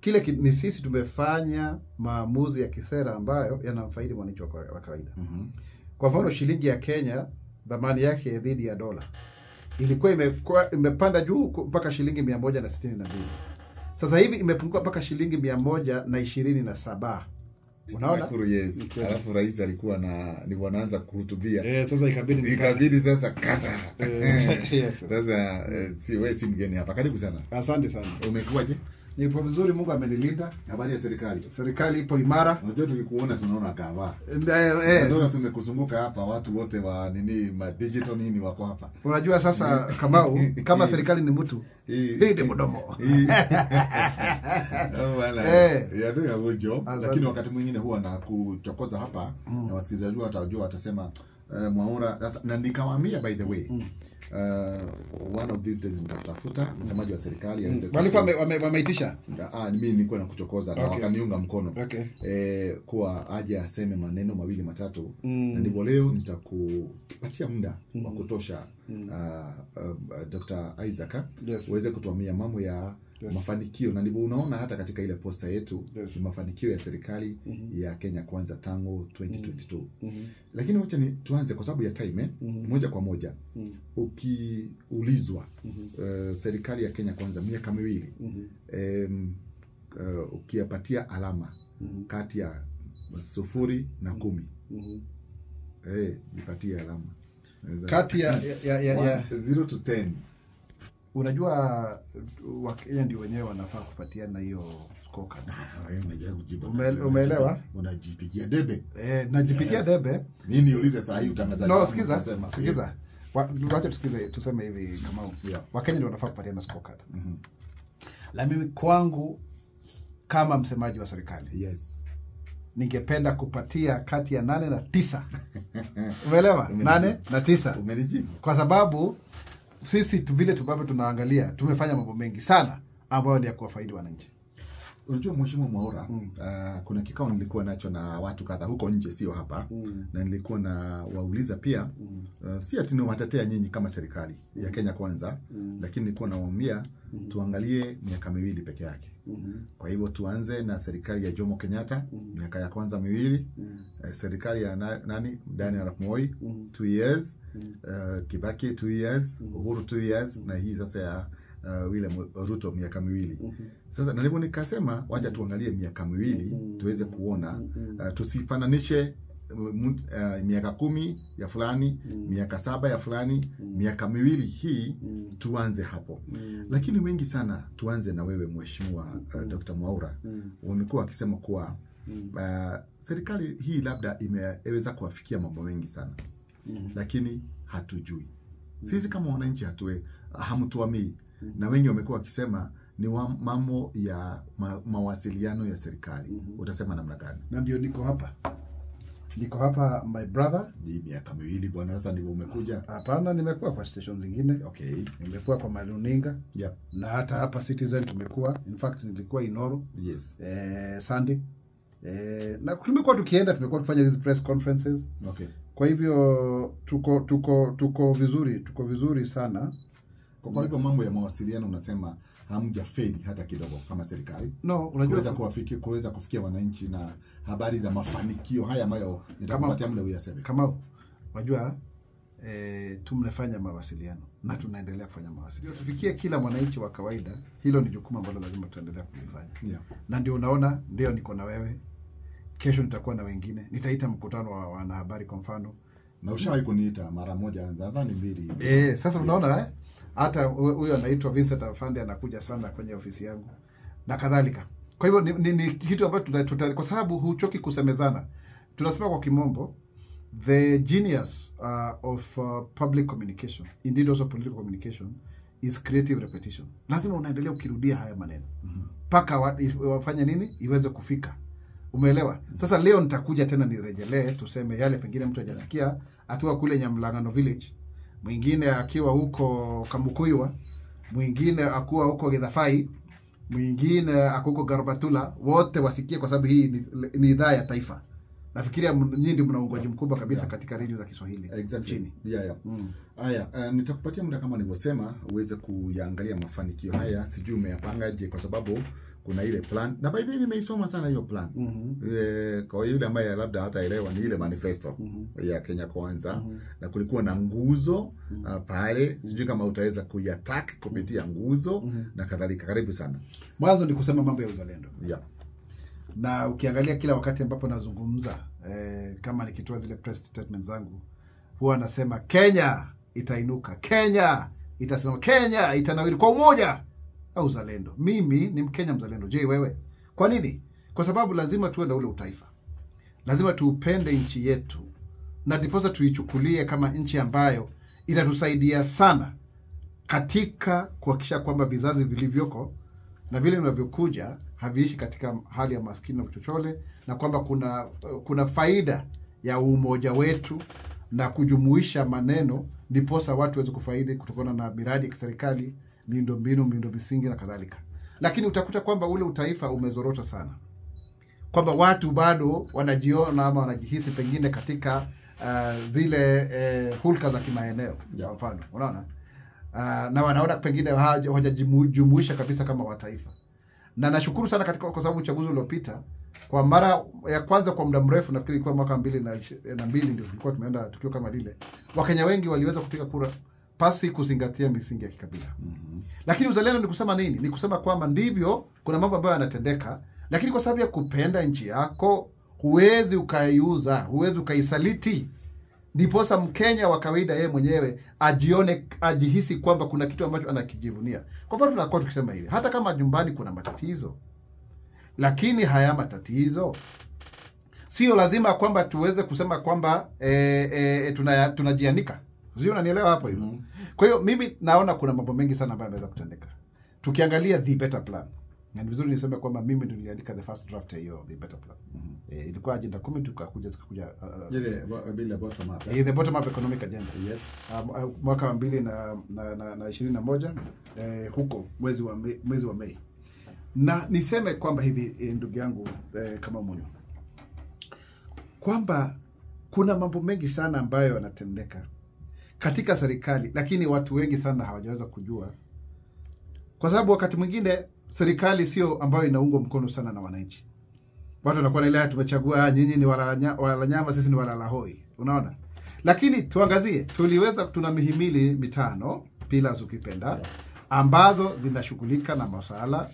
kile ki, ni sisi tumefanya maamuzi ya kisera ambayo yanamfaidi mwananchi wa kawaida. mm. Mhm. Kwa mfano shilingi ya Kenya thamani yake dhidi ya dola ilikuwa imekuwa imepanda juu mpaka shilingi mia moja na sitini na mbili sasa hivi imepungua mpaka shilingi mia moja na ishirini na saba unaona yes. Alafu rais alikuwa na ni wanaanza kuhutubia eh, sasa ikabidi ikabidi sasa kata Eh, yes. sasa eh, si wewe si mgeni hapa karibu sana asante sana umekuwaje nipo vizuri mungu amenilinda habari ya serikali. Serikali ipo imara. Unajua tukikuona tunaona gava. Eh, eh, Ndio tumekuzunguka hapa watu wote wa nini ma digital nini wako hapa. Unajua sasa kamau kama serikali ni mtu Hii- ni mdomo. Eh. ndio are doing a good job. Lakini wakati mwingine huwa na kuchokoza hapa na wasikilizaji watajua watasema uh, mwaura na nikawaambia by the way uh, one of these days nitatafuta msemaji wa serikali aweze mm. walikuwa wameitisha Ah, mimi nilikuwa na kuchokoza na wakaniunga mkono okay eh, kuwa aje aseme maneno mawili matatu Mm. na ndivyo leo nitakupatia muda mm. wa kutosha mm. uh, uh, Dr. Isaac Yes. uweze kutuamia mambo ya Yes. mafanikio na ndivyo unaona hata katika ile posta yetu Yes. ni mafanikio ya serikali mm -hmm. ya Kenya kwanza tangu 2022 mm -hmm. lakini wacha ni tuanze kwa sababu ya time eh? mm -hmm. moja kwa moja mm -hmm. ukiulizwa mm -hmm. uh, serikali ya Kenya kwanza miaka miwili mm -hmm. um, uh, ukiyapatia alama mm -hmm. kati ya sufuri na kumi mm -hmm. eh, jipatie alama kati ya, ya, ya, ya, ya. 0 to ten unajua wakenya ndio wenyewe wanafaa kupatiana hiyo scorecard. Ume- umeelewa? unajipigia debe Eh, najipigia Yes. debe mi niulize saa hii utangazaji no sikiza sikiza yes. Wa- wacha tusikize tuseme hivi kama Yeah. wakenya ndio wanafaa kupatiana scorecard -hmm. la mimi kwangu kama msemaji wa serikali Yes. ningependa kupatia kati ya nane na tisa umeelewa nane na tisa kwa sababu sisi vile ambavyo tunaangalia tumefanya mambo mengi sana ambayo ni ya kuwafaidi wananchi unajua mheshimiwa mwaura mm. uh, kuna kikao nilikuwa nacho na watu kadha huko nje sio hapa Mm. na nilikuwa na wauliza pia uh, si ati niwatetea nyinyi kama serikali ya kenya kwanza mm. lakini nilikuwa nawaambia tuangalie miaka miwili peke yake mm. kwa hivyo tuanze na serikali ya jomo kenyatta mm. miaka ya kwanza miwili mm. eh, serikali ya na, nani daniel arap moi two years mm. uh, kibaki two years mm. uhuru two years mm. na hii sasa ya uh, William Ruto miaka miwili Mm -hmm. sasa na ndivyo nikasema wacha tuangalie miaka miwili mm -hmm. tuweze kuona uh, tusifananishe uh, tusifananishe uh, miaka kumi ya fulani mm. miaka saba ya fulani mm. miaka miwili hii mm. tuanze hapo mm. lakini wengi sana tuanze na wewe mheshimiwa uh, mm. dr mwaura mm. wamekuwa wakisema kuwa uh, serikali hii labda imeweza kuwafikia mambo mengi sana mm. lakini hatujui sisi kama wananchi hatue hamtuamii na wengi wamekuwa wakisema ni mambo ya ma, mawasiliano ya serikali. Mm -hmm. utasema namna gani? Na ndio niko hapa. Niko hapa my brother. Ni miaka miwili bwana sasa ndivyo umekuja. Hapana nimekuwa kwa station zingine. Okay. Nimekuwa kwa maruninga yep. na hata hapa citizen tumekuwa. In fact nilikuwa inoro yes. Eh, sunday. Eh, na tumekuwa tukienda tumekuwa tukifanya hizi press conferences. Okay. Kwa hivyo tuko tuko tuko vizuri tuko vizuri sana kwa kwa hivyo mambo ya mawasiliano unasema hamjafeli hata kidogo kama serikali. No kuweza unajua kuwafikia kuweza kufikia wananchi na habari za mafanikio haya ambayo nitakupatia muda uyaseme kama unajua eh, tumefanya mawasiliano na tunaendelea kufanya mawasiliano. Tufikie kila mwananchi wa kawaida hilo ni jukumu ambalo lazima tuendelea kulifanya. Yeah. na ndio unaona ndio niko na wewe. Kesho nitakuwa na wengine. Nitaita mkutano wa wanahabari kwa mfano. Na ushawahi kuniita mara moja nadhani mbili e, sasa unaona yes. eh? Hata huyo anaitwa Vincent Afande anakuja sana kwenye ofisi yangu na kadhalika. Kwa hivyo ni, ni, ni kitu ambacho kwa sababu huchoki kusemezana. Tunasema kwa kimombo the genius uh, of uh, public communication indeed also political communication is creative repetition. Lazima unaendelea ukirudia haya maneno. Mpaka wa, -hmm. wafanye nini? Iweze kufika. Umeelewa? Mm -hmm. sasa leo nitakuja tena nirejelee tuseme yale pengine mtu hajasikia akiwa kule nyamlangano village mwingine akiwa huko kamukuywa mwingine akuwa huko githafai mwingine akuko huko garbatula wote wasikie kwa sababu hii ni, ni idhaa ya taifa nafikiria nyinyi ndio mna uungwaji mkubwa kabisa yeah. katika redio za kiswahili exactly. nchini yeah, yeah. Mm. haya uh, nitakupatia muda kama nilivyosema uweze kuyaangalia mafanikio haya sijui umeyapangaje kwa sababu kuna ile plan na by the way nimeisoma sana hiyo plan mm -hmm. E, kwa yule ambaye labda hataelewa ni ile manifesto mm -hmm. ya Kenya Kwanza mm -hmm. na kulikuwa na nguzo mm uh, pale sijui kama utaweza kuiattack kupitia nguzo mm -hmm. na kadhalika karibu sana mwanzo ni kusema mambo ya uzalendo yeah. na ukiangalia kila wakati ambapo nazungumza eh, kama nikitoa zile press statement zangu huwa nasema kenya itainuka kenya itasimama kenya itanawiri kwa umoja au uzalendo. Mimi ni mkenya mzalendo. Je wewe? Kwa nini? Kwa sababu lazima tuwe na ule utaifa. Lazima tuupende nchi yetu na ndiposa tuichukulie kama nchi ambayo itatusaidia sana katika kuhakikisha kwamba vizazi vilivyoko na vile vinavyokuja haviishi katika hali ya maskini na uchochole na kwamba kuna kuna faida ya umoja wetu na kujumuisha maneno ndiposa watu waweze kufaidi kutokana na miradi ya kiserikali miundombinu miundo misingi na kadhalika. Lakini utakuta kwamba ule utaifa umezorota sana. Kwamba watu bado wanajiona ama wanajihisi pengine katika uh, zile eh, hulka za kimaeneo kwa mfano. Unaona? Uh, na wanaona pengine hawaja- hawajajumuisha kabisa kama wataifa. Na nashukuru sana katika kwa sababu uchaguzi uliopita kwa mara ya kwanza kwa muda mrefu nafikiri ilikuwa mwaka mbili na, na mbili ndio tulikuwa tumeenda tukio kama lile wakenya wengi waliweza kupiga kura pasi kuzingatia misingi ya kikabila. Mm-hmm. lakini uzalendo ni kusema nini? Ni kusema kwamba ndivyo kuna mambo ambayo yanatendeka lakini kwa sababu ya kupenda nchi yako huwezi ukaiuza huwezi ukaisaliti. Ndiposa mkenya wa kawaida yeye mwenyewe ajione ajihisi kwamba kuna kitu ambacho anakijivunia. Kwa mfano tunakuwa tukisema hivi hata kama nyumbani kuna matatizo lakini haya matatizo sio lazima kwamba tuweze kusema kwamba e, e, tunajianika tuna, tunajianika sijui unanielewa hapo hivyo? Mm. kwa hiyo mimi naona kuna mambo mengi sana ambayo yanaweza kutendeka. Tukiangalia the better plan. Na ni vizuri niseme kwamba mimi ndo niliandika the first draft hiyo the better plan. Mm -hmm. e, ilikuwa ajenda kumi tukakuja zikakuja uh, ile bo- bila bottom up. E, the bottom up economic agenda. Yes. Um, uh, mwaka wa mbili na na, na, na ishirini na moja eh, huko mwezi wa mwezi wa Mei na niseme kwamba hivi eh, ndugu yangu eh, kama munyo kwamba kuna mambo mengi sana ambayo yanatendeka katika serikali lakini watu wengi sana hawajaweza kujua. Kwa sababu wakati mwingine serikali sio ambayo inaungwa mkono sana na wananchi. Watu wanakuwa na ile "Ah, tumechagua ah, nyinyi ni walala nyama sisi ni walala hoi. Unaona? Lakini tuangazie tuliweza tuna mihimili mitano pillars ukipenda ambazo zinashughulika na masuala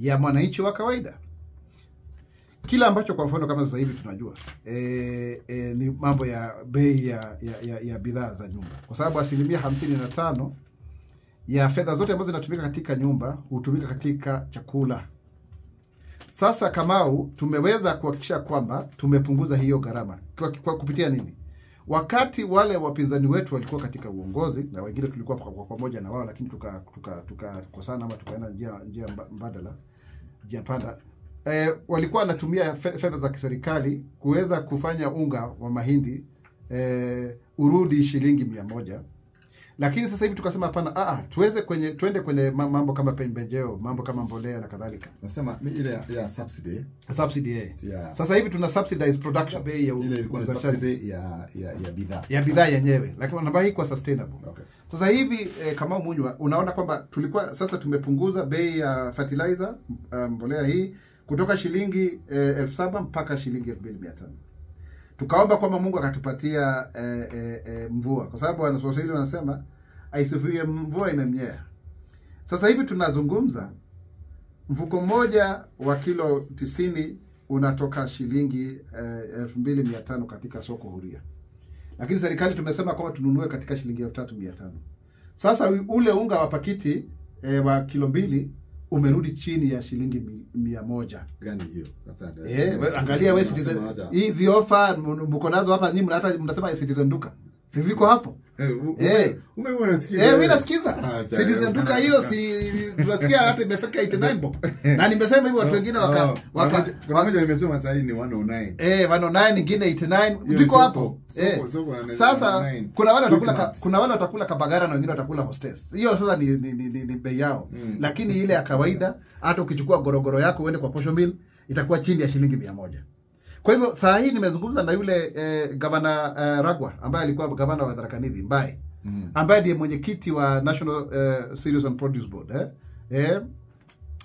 ya mwananchi wa kawaida kila ambacho kwa mfano kama sasa hivi tunajua e, e, ni mambo ya bei ya, ya, ya, ya bidhaa za nyumba. Kwa sababu asilimia hamsini na tano ya fedha zote ambazo zinatumika katika nyumba hutumika katika chakula. Sasa kamau tumeweza kuhakikisha kwamba tumepunguza hiyo gharama. Kwa, kwa kupitia nini? Wakati wale wapinzani wetu walikuwa katika uongozi na wengine tulikuwa kwa pamoja na wao lakini tukakosana tuka, tuka tuka ama tukaenda njia, njia mbadala njia panda eh, walikuwa wanatumia fedha za kiserikali kuweza kufanya unga wa mahindi eh, urudi shilingi mia moja. Lakini sasa hivi tukasema hapana ah, ah, tuweze kwenye tuende kwenye mambo kama pembejeo mambo kama mbolea na kadhalika. Nasema ni ile ya, ya subsidy. Subsidy eh. yeah. sasa hivi tuna subsidize production. Bei ya ile ilikuwa subsidy ya ya, ya bidhaa. Ya bidhaa yenyewe lakini namba hii kwa sustainable. Okay. Sasa hivi eh, kama munywa unaona kwamba tulikuwa sasa tumepunguza bei ya fertilizer uh, mbolea hii kutoka shilingi eh, elfu saba mpaka shilingi elfu mbili mia tano. Tukaomba kwamba mungu akatupatia eh, eh, eh, mvua. Kwa sababu wanaswahili wanasema aisifie mvua imemnyea sasa hivi tunazungumza mfuko mmoja wa kilo tisini unatoka shilingi elfu mbili mia tano katika soko huria. Lakini serikali tumesema kwamba tununue katika shilingi elfu tatu mia tano. Sasa ule unga wa pakiti e, wa kilo mbili umerudi chini ya shilingi mia moja. Gani hiyo? Sasa Eh, angalia wewe citizen. hizi ofa mko nazo hapa nyinyi hata mnasema citizen duka si ziko hapo. Eh, Eh. Eh, mi nasikiza. Ah, citizen duka hiyo si tunasikia hata imefika 89 na nimesema hivyo watu wengine waka, Oh, waka, kuna moja- kuna moja nimesema sasa ni 109 eh 109 nyingine 89 ziko hapo. Sasa kuna wale watakula kuna wale watakula kabagara na wengine watakula hostess. Hiyo sasa ni ni, ni, ni, ni bei yao. Mm. Lakini ile ya kawaida hata ukichukua gorogoro yako uende kwa posho mill itakuwa chini ya shilingi mia moja. Kwa hivyo saa hii nimezungumza na yule eh, gavana eh, Ragwa ambaye alikuwa gavana wa Tharaka Nithi Mbae mm. ambaye ndiye mwenyekiti wa National eh, Cereals and Produce Board eh? Eh,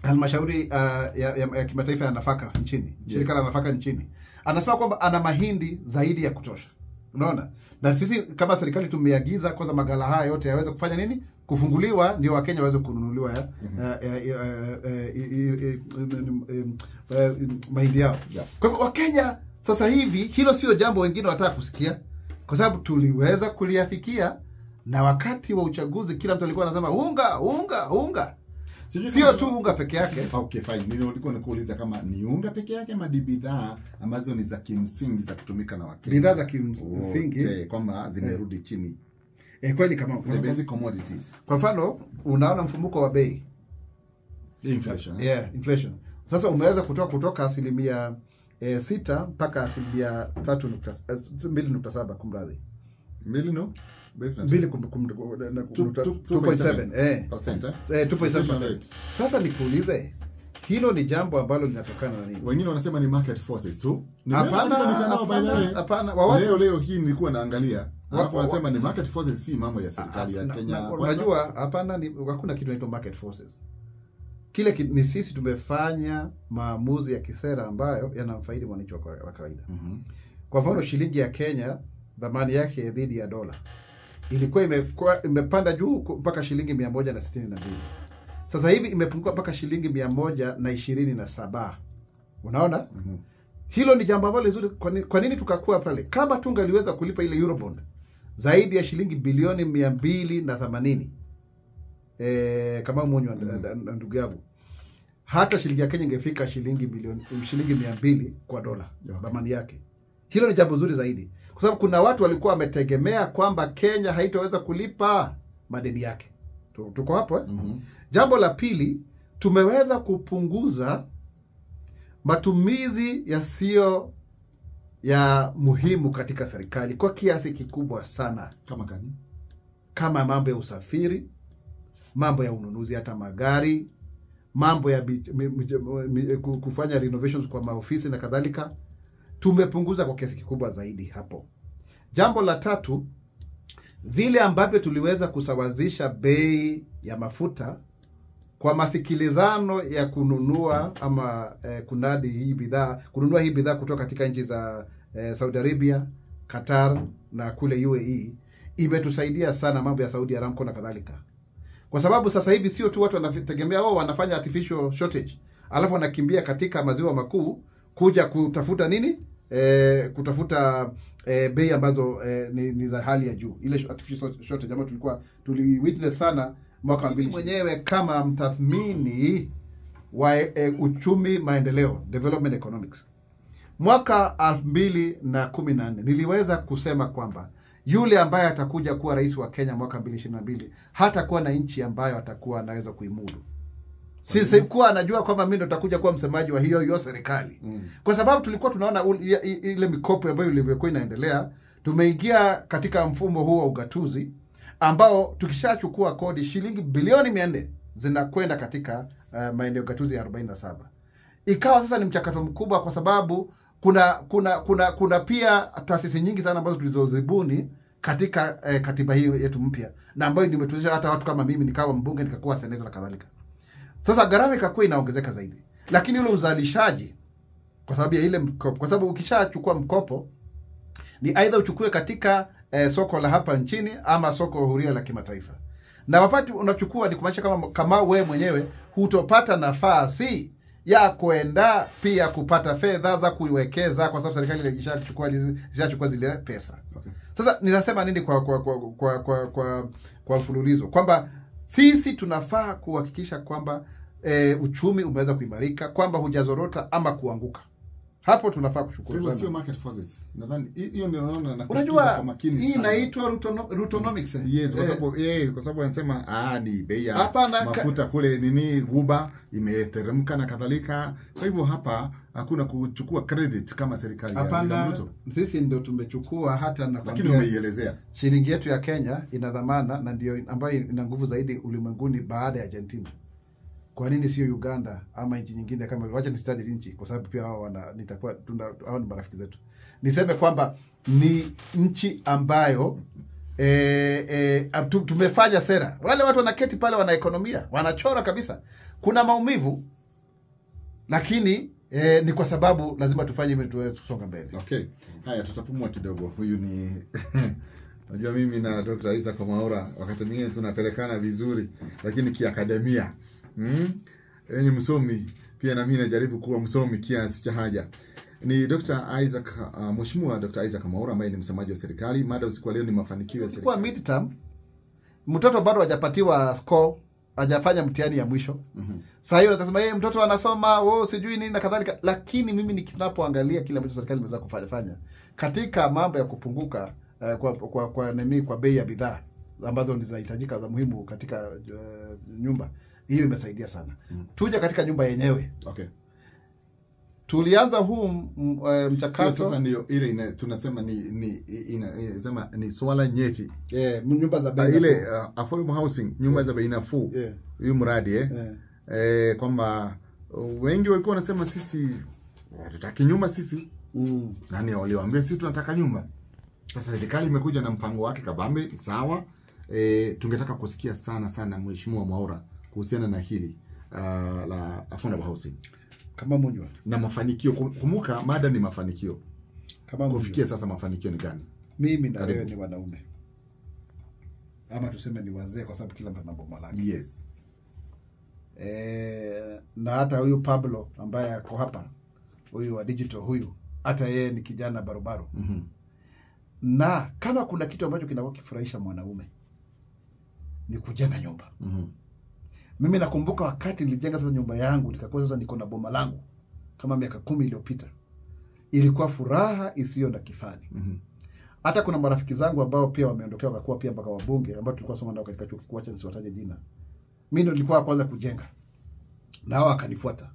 halmashauri uh, ya, ya, ya kimataifa ya nafaka nchini yes. shirika la nafaka nchini anasema kwamba ana mahindi zaidi ya kutosha unaona na sisi kama serikali tumeagiza kwanza magala haya yote yaweze kufanya nini kufunguliwa ndio wakenya waweze kununuliwa mahindi yao kwa hivyo wakenya sasa hivi hilo sio jambo wengine wataka kusikia kwa sababu tuliweza kuliafikia na wakati wa uchaguzi kila mtu alikuwa anasema unga unga unga sio tu unga peke yake. Okay, fine. Nilikuwa nikuuliza kama ni unga peke yake ama ni bidhaa ambazo ni za kimsingi za kutumika na Wakenya. Bidhaa za kimsingi kwamba zimerudi chini eh, kweli kama The basic commodities. kwa mfano unaona mfumuko wa bei Inflation. eh? yeah, inflation sasa umeweza kutoka kutoka asilimia eh, sita mpaka asilimia tatu nukta mbili nukta saba kumradhi Mbili no? Mbili na- mbili kum- kum- na- Two- nukta- two- 2.7 eh percent, eh? Eh, 2.7%. Inflation. Sasa nikuulize, hilo ni jambo ambalo linatokana na nini? Wengine wanasema ni market forces tu. Hapana, mitandao by the way. hapana, hapana. Leo leo hii nilikuwa naangalia. Alafu wanasema ni market forces si mambo ya serikali ya Kenya. Unajua, hapana, hakuna kitu inaitwa market forces. Kile ki, ni sisi tumefanya maamuzi ya kisera ambayo yanamfaidi mwananchi wa kawaida. mm. Mhm. Kwa mfano, shilingi ya Kenya thamani yake dhidi ya dola ilikuwa imepanda juu mpaka shilingi mia moja na sitini na mbili sasa hivi imepungua mpaka shilingi mia moja na ishirini na saba unaona mm -hmm. hilo ni jambo ambalo zuri kwa, ni, kwa nini tukakuwa pale kama tungaliweza kulipa ile eurobond zaidi ya shilingi bilioni mia mbili na themanini e, kama mwenye mm -hmm. ndugu yangu hata shilingi ya kenya ingefika shilingi milioni shilingi mia mbili kwa dola Okay. dhamani yake hilo ni jambo zuri zaidi kwa sababu kuna watu walikuwa wametegemea kwamba kenya haitaweza kulipa madeni yake tuko hapo eh? Mhm. Jambo la pili, tumeweza kupunguza matumizi yasiyo ya muhimu katika serikali kwa kiasi kikubwa sana, Kama gani? kama mambo ya usafiri, mambo ya ununuzi hata magari, mambo ya mi- mi- mi- kufanya renovations kwa maofisi na kadhalika. Tumepunguza kwa kiasi kikubwa zaidi hapo. Jambo la tatu, vile ambavyo tuliweza kusawazisha bei ya mafuta kwa masikilizano ya kununua ama eh, kunadi hii bidhaa kununua hii bidhaa kutoka katika nchi za eh, Saudi Arabia, Qatar na kule UAE imetusaidia sana mambo ya Saudi Aramco na kadhalika, kwa sababu sasa hivi sio tu watu wanategemea wao wanafanya artificial shortage. Alafu wanakimbia katika maziwa makuu kuja kutafuta nini? Eh, kutafuta eh, bei ambazo eh, ni, ni za hali ya juu. Ile artificial shortage ambayo tulikuwa tuli witness sana mwaka mbili mwenyewe kama mtathmini wa e, uchumi maendeleo development economics mwaka elfu mbili na kumi na nne niliweza kusema kwamba yule ambaye atakuja kuwa rais wa Kenya mwaka mbili ishirini na mbili hatakuwa na nchi ambayo atakuwa anaweza kuimudu. Si sikuwa anajua kwamba mimi ndo takuja kuwa msemaji wa hiyo hiyo serikali Mm. kwa sababu tulikuwa tunaona ile mikopo ambayo ilivyokuwa inaendelea. Tumeingia katika mfumo huu wa ugatuzi ambao tukishachukua kodi shilingi bilioni mia nne zinakwenda katika uh, maeneo gatuzi ya 47 ikawa sasa ni mchakato mkubwa kwa sababu kuna kuna kuna kuna pia taasisi nyingi sana ambazo tulizozibuni katika eh, katiba hii yetu mpya na ambayo nimetuwezesha hata watu kama mimi nikawa mbunge nikakuwa seneta na kadhalika. Sasa gharama ikakuwa inaongezeka zaidi. Lakini ule uzalishaji kwa sababu ya ile mkopo kwa sababu ukishachukua mkopo ni aidha uchukue katika eh, soko la hapa nchini ama soko huria la kimataifa. Na wakati unachukua ni kumaanisha kama kama wewe mwenyewe hutopata nafasi ya kwenda pia kupata fedha za kuiwekeza kwa sababu serikali ishachukua ishachukua zile pesa. Okay. sasa ninasema nini kwa kwa kwa kwa kwa, kwa, kwa mfululizo? Kwamba sisi tunafaa kuhakikisha kwamba e, uchumi umeweza kuimarika kwamba hujazorota ama kuanguka hapo tunafaa kushukuru sana sio market forces. Nadhani hiyo ndio naona na unajua kwa makini hii inaitwa rutonomics eh. Yes, kwa Eh, sababu eh, kwa sababu anasema ah, ni bei ya mafuta kule nini guba imeteremka na kadhalika. Kwa hivyo hapa hakuna kuchukua credit kama serikali hapana Ruto, sisi ndio tumechukua hata na lakini umeielezea shilingi yetu ya Kenya ina dhamana na ndio ambayo ina nguvu zaidi ulimwenguni baada ya Argentina. Kwa nini sio Uganda ama nchi nyingine kama wacha nisitaje nchi kwa sababu pia hao wana nitakuwa tunda hao ni marafiki zetu. Niseme kwamba ni nchi ambayo e, e, tumefanya sera. Wale watu wanaketi pale wana ekonomia, wanachora kabisa. Kuna maumivu lakini E, ni kwa sababu lazima tufanye hivi tuweze kusonga mbele okay haya tutapumua kidogo huyu ni najua mimi na dr isa komaura wakati mwingine tunapelekana vizuri lakini kiakademia mm? E, ni msomi. Pia na mimi najaribu kuwa msomi kiasi cha haja. Ni dr isaac uh, mheshimiwa dr isaac Maura ambaye ni msemaji wa serikali. Mada usiku leo ni mafanikio ya serikali. kwa midterm mtoto bado hajapatiwa score hajafanya mtihani ya mwisho. Mm-hmm. Sasa hiyo unasema yeye mtoto anasoma wo sijui nini na kadhalika. Lakini mimi nikinapoangalia kile ambacho serikali imeweza kufanya fanya. Katika mambo ya kupunguka uh, kwa, kwa, kwa nini kwa bei ya bidhaa ambazo ni zinahitajika za muhimu katika uh, nyumba hiyo imesaidia sana. Mm. tuje katika nyumba yenyewe. Okay. Tulianza huu eh, hiyo mchakato. sasa ndio ile ina, tunasema ni ni ina, inasema ni swala nyeti. Yeah, nyumba za bei ile uh, affordable housing nyumba za bei nafuu. Yeah. mradi eh? yeah. eh, kwamba uh, wengi walikuwa wanasema sisi hatutaki nyumba sisi. Mm. nani waliwaambia sisi tunataka nyumba. Sasa serikali imekuja na mpango wake kabambe sawa. E, tungetaka kusikia sana sana mheshimiwa mwaura kuhusiana na hili uh, la affordable housing. Kama munywa na mafanikio Kum- kumbuka mada ni mafanikio. Kama kufikia sasa mafanikio ni gani? Mimi na wewe ni wanaume. Ama tuseme ni wazee kwa sababu kila mtu ana boma lake. Yes. E, na hata huyu pablo ambaye ako hapa huyu wa digital huyu hata yeye ni kijana barobaro mm-hmm. na kama kuna kitu ambacho kinakuwa kifurahisha mwanaume ni kujenga nyumba. Mm-hmm. Mimi nakumbuka wakati nilijenga sasa nyumba yangu nikakuwa sasa niko na boma langu kama miaka kumi iliyopita ilikuwa furaha isiyo na kifani Mm-hmm. hata kuna marafiki zangu ambao pia wameondokea wakakuwa pia mpaka wabunge ambao tulikuwa soma nao katika chuo kikuu, acha nisiwataje jina. Mi ndo nilikuwa kwanza kujenga na wao wakanifuata.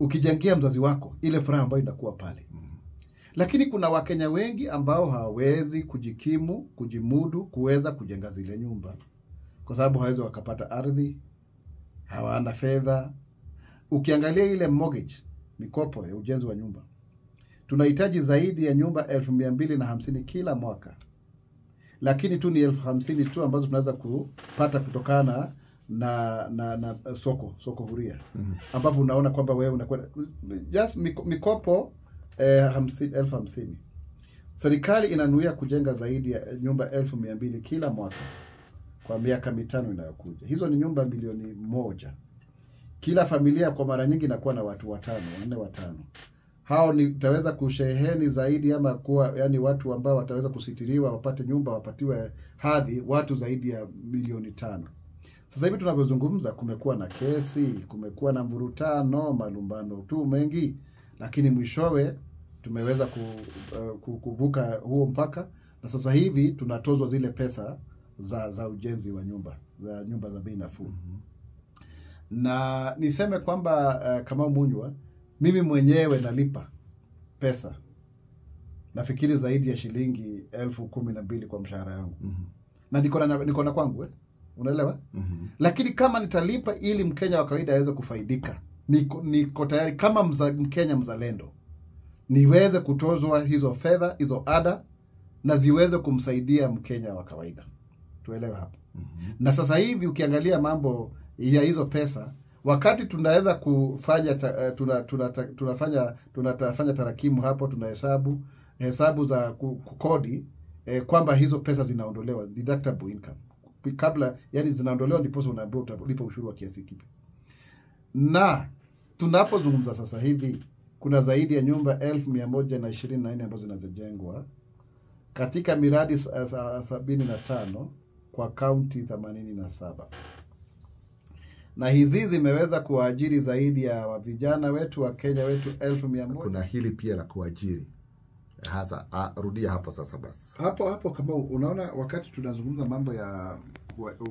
Ukijengea mzazi wako, ile furaha ambayo inakuwa pale. mm -hmm. Lakini kuna Wakenya wengi ambao hawawezi kujikimu, kujimudu, kuweza kujenga zile nyumba kwa sababu hawezi wakapata ardhi, hawana fedha. Ukiangalia ile mortgage, mikopo ya ujenzi wa nyumba tunahitaji zaidi ya nyumba elfu mia mbili na hamsini kila mwaka, lakini tu ni elfu hamsini tu ambazo tunaweza kupata kutokana na na, na soko soko huria mm -hmm. ambapo unaona kwamba wewe unakwenda just miko- mikopo eh, hamsini, elfu hamsini. Serikali inanuia kujenga zaidi ya nyumba elfu mia mbili kila mwaka kwa miaka mitano inayokuja. Hizo ni nyumba milioni moja. Kila familia kwa mara nyingi inakuwa na watu watano, wanne, watano hao ni taweza kusheheni zaidi ama kuwa yani watu ambao wataweza kusitiriwa wapate nyumba wapatiwe hadhi watu zaidi ya milioni tano. Sasa hivi tunavyozungumza, kumekuwa na kesi, kumekuwa na mvurutano, malumbano tu mengi, lakini mwishowe tumeweza ku- kuvuka huo mpaka, na sasa hivi tunatozwa zile pesa za za ujenzi wa nyumba za nyumba za bei nafuu mm -hmm. na niseme kwamba uh, kama Munywa, mimi mwenyewe nalipa pesa nafikiri zaidi ya shilingi elfu kumi na mbili kwa mshahara yangu na niko na niko na kwangu eh? unaelewa mm -hmm. lakini kama nitalipa ili mkenya wa kawaida aweze kufaidika niko, niko tayari kama mza, mkenya mzalendo niweze kutozwa hizo fedha hizo ada na ziweze kumsaidia mkenya wa kawaida tuelewe hapo mm -hmm. na sasa hivi ukiangalia mambo ya hizo pesa wakati tunaweza kufanya ta, eh, tuna, tuna, tunafanya tunafanya tarakimu hapo tunahesabu hesabu za ku- kukodi eh, kwamba hizo pesa zinaondolewa deductible income. Kabla yani zinaondolewa ndiposa unaambiwa utalipa ushuru wa kiasi kipi. Na tunapozungumza sasa hivi kuna zaidi ya nyumba elfu mia moja na ishirini na nne ambazo zinazojengwa katika miradi sa- sa- sabini na tano kwa kaunti themanini na saba. Hizi zimeweza kuwaajiri zaidi ya vijana wetu wa Kenya wetu elfu mia moja. Kuna hili pia la kuajiri hasa a, rudia hapo sasa basi. Hapo hapo kama unaona wakati tunazungumza mambo ya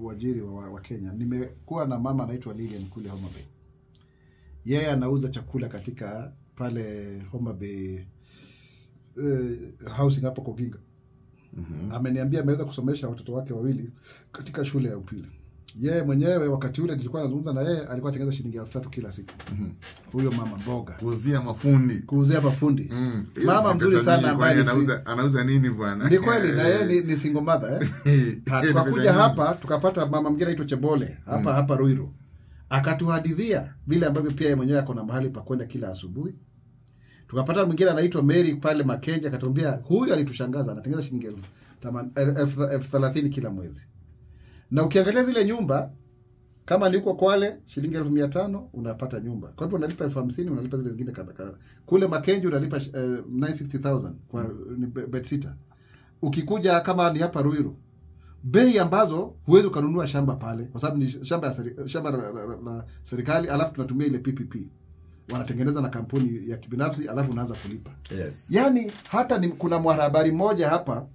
uajiri wa, wa Kenya nimekuwa na mama anaitwa Lilian kule Homa Bay. Yeye anauza chakula katika pale Homa Bay eh, housing hapo Koginga Mhm. ameniambia ameweza kusomesha watoto wake wawili katika shule ya upili. Yeye mwenyewe wakati ule nilikuwa nazungumza na yeye alikuwa atengeneza shilingi elfu tatu kila siku. Mm huyo mama mboga. Kuuzia mafundi. Kuuzia mafundi. Mm. Mama mzuri sana ambaye anauza, anauza nini bwana? Ni kweli na yeye ni, ni single mother eh? Tukakuja hapa tukapata mama mwingine aitwa Chebole hapa mm. hapa Ruiru. Akatuhadithia vile ambavyo pia yeye mwenyewe ako na mahali pa kwenda kila asubuhi tukapata mwingine anaitwa Mary pale Makenja akatuambia huyu alitushangaza anatengeza shilingi elfu thelathini kila mwezi na ukiangalia zile nyumba kama niko Kwale shilingi elfu mia tano unapata nyumba. Kwa hivyo unalipa elfu hamsini unalipa zile zingine kadha kadha. Kule Makenji unalipa uh, 960,000 kwa ni bet bed. Ukikuja kama ni hapa Ruiru bei ambazo huwezi ukanunua shamba pale kwa sababu ni shamba ya seri, shamba la, la, la, la serikali alafu tunatumia ile PPP wanatengeneza na kampuni ya kibinafsi alafu unaanza kulipa yes yaani hata ni, kuna mwanahabari mmoja hapa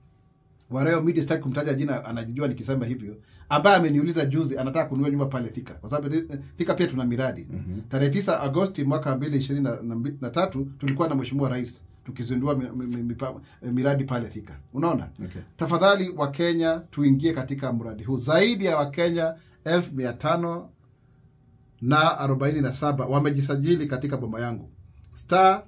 wa Royal Media, sitaki kumtaja jina, anajijua nikisema hivyo, ambaye ameniuliza juzi anataka kununua nyumba pale Thika, kwa sababu eh, Thika pia tuna miradi mm -hmm. tarehe 9 Agosti mwaka mbili ishirini na, na, mbi- na tatu tulikuwa na mheshimiwa rais tukizindua mipa- miradi pale Thika. Unaona, okay. tafadhali Wakenya tuingie katika mradi huu. Zaidi ya Wakenya elfu mia tano na arobaini na saba wamejisajili katika boma yangu. Star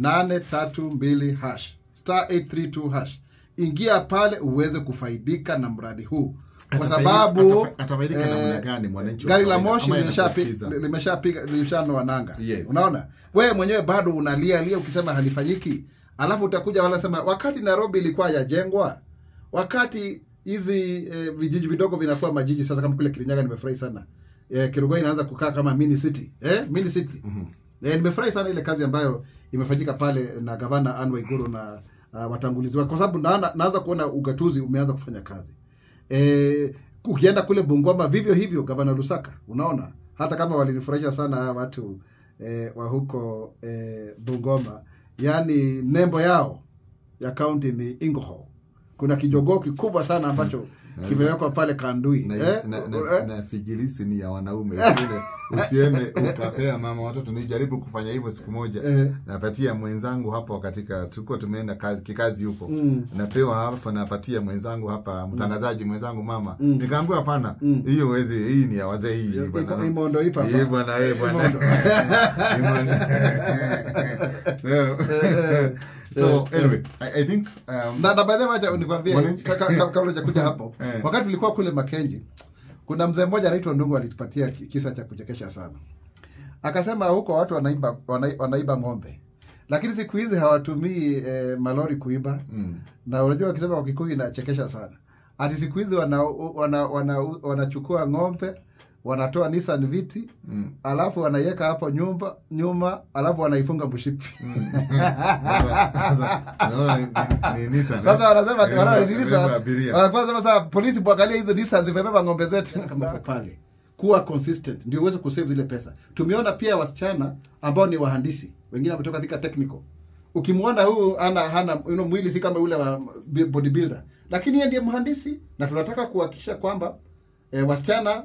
832 hash. Star 832 hash. Ingia pale uweze kufaidika na mradi huu. Kwa sababu eh, gari la moshi limeshapiga limeshanoa nanga. Yes. unaona? Wewe mwenyewe bado unalia lia ukisema halifanyiki. Alafu utakuja wanasema wakati nairobi ilikuwa yajengwa wakati hizi eh, vijiji vidogo vinakuwa majiji sasa kama kule kirinyaga nimefurahi sana eh, kirugoi inaanza kukaa kama mini city. Eh, mini city. Mm -hmm. eh, nimefurahi sana ile kazi ambayo imefanyika pale na gavana Anne Waiguru na uh, watangulizi wake. Kwa sababu naanza naanza kuona ugatuzi umeanza kufanya kazi. Eh, ukienda kule Bungoma vivyo hivyo, gavana Lusaka, unaona? Hata kama walinifurahisha sana watu eh, wa huko eh, Bungoma, yaani nembo yao ya kaunti ni Ingoho. Kuna kijogoo kikubwa sana ambacho kimewekwa pale Kandui na, eh? na, eh? na, na figilisi ni ya wanaume usiende ukapea mama watoto nijaribu kufanya hivyo siku moja Eh. napatia mwenzangu hapo katika tulikuwa tumeenda kazi, kikazi huko Mm. napewa alafu napatia mwenzangu hapa mtangazaji mwenzangu mama Mm. nikaambiwa hapana hiyo Mm. hiyo hii ni ya wazee hii Ipo- bwana." imondo ipa hapa. Hii bwana eh, bwana Imondo. so, so anyway I, I think um, na, na by the way acha nikwambie kabla hujakuja hapo Eh. wakati tulikuwa kule Makenji kuna mzee mmoja anaitwa Ndungu alitupatia kisa cha kuchekesha sana. Akasema huko watu wanaimba, wana, wanaiba ng'ombe. Lakini siku hizi hawatumii eh, malori kuiba. Mm, na unajua wakisema kwa kikui inachekesha sana. Hati siku hizi wanachukua wana, wana, wana wanachukua ng'ombe wanatoa Nissan viti mm. alafu wanaiweka hapo nyumba nyuma alafu wanaifunga mshipi. Nissan, sasa eh? wanasema ati Beba- wanaona ni beba Nissan. abiria. wanakuwa sema sasa polisi muangalie hizo Nissan zimebeba ng'ombe zetu. Kama pale kuwa consistent ndio uweze kusave zile pesa. Tumeona pia wasichana ambao ni wahandisi wengine wametoka katika technical. Ukimwona huu ana hana you know, mwili si kama ule wa bodybuilder. Lakini yeye ndiye mhandisi na tunataka kuhakikisha kwamba e, wasichana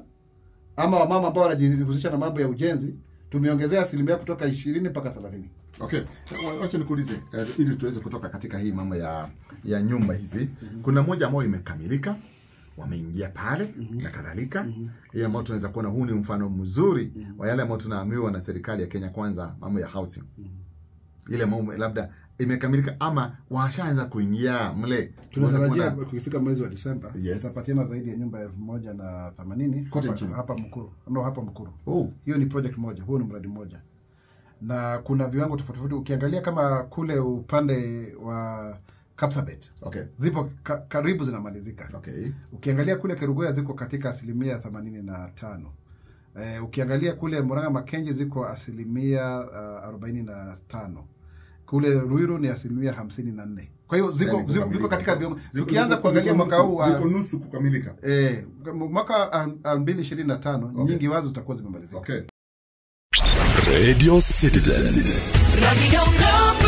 ama wamama ambao wanajihusisha na mambo ya ujenzi tumeongezea asilimia kutoka ishirini mpaka thelathini okay Wa- wacha nikuulize uh, ili tuweze kutoka katika hii mambo ya ya nyumba hizi mm -hmm. kuna moja ambayo imekamilika wameingia pale mm -hmm. na kadhalika mm hii ambayo tunaweza kuona huu ni mfano mzuri mm -hmm. wa yale ambayo tunaamiwa na serikali ya kenya kwanza mambo ya housing mm -hmm. ile mambo labda imekamilika ama washaanza kuingia mle tunatarajia kufika mwezi wa Disemba Yes. tutapatiana zaidi ya nyumba elfu moja na themanini Kote hapa, nchini. hapa Mkuru no, hapa Mkuru. oh, Hiyo ni project moja, huo ni mradi mmoja, na kuna viwango tofauti tofauti. Ukiangalia kama kule upande wa Kapsabet okay zipo ka, karibu zinamalizika. okay Ukiangalia kule Kerugoya ziko katika asilimia themanini na tano. Eh, ukiangalia kule Murang'a Makenji ziko asilimia uh, arobaini na tano kule Ruiru ni asilimia hamsini na nne. Kwa hiyo ziko, Yani ziko, ziko katika ukianza Tukianza kuangalia ziko mwaka nusu- huu wa ziko nusu kukamilika eh, mwaka elfu mbili ishirini na tano Okay. nyingi wazo zitakuwa zimemalizika. okay Radio Citizen. Radio Now.